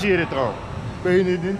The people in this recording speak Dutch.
zie je dit er al? Ben je niet?